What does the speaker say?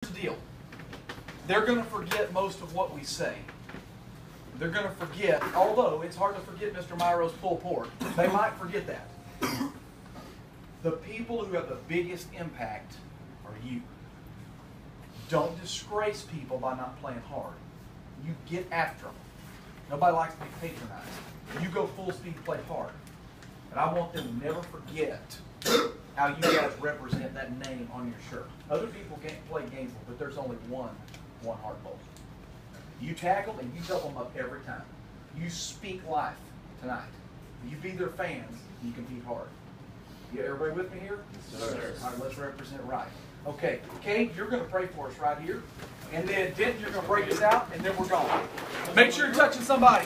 the deal. They're going to forget most of what we say. They're going to forget, although it's hard to forget Mr. Myro's pulled pork. They might forget that. The people who have the biggest impact are you. Don't disgrace people by not playing hard. You get after them. Nobody likes to be patronized. You go full speed, play hard. And I want them to never forget how you guys represent that name on your shirt. Other people can't play games, but there's only one, one heart bowl. You tackle and you double them up every time. You speak life tonight. You be their fans, you compete hard. You everybody with me here? Yes, sir. All right, let's represent right. Okay, Kate, you're going to pray for us right here. And then Denton, you're going to break us out, and then we're gone. Make sure you're touching somebody.